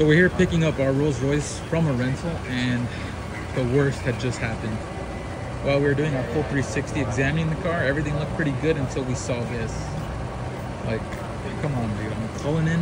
So we're here picking up our Rolls Royce from a rental and the worst had just happened. While we were doing our full 360 examining the car, everything looked pretty good until we saw this. Like, come on dude, I'm pulling in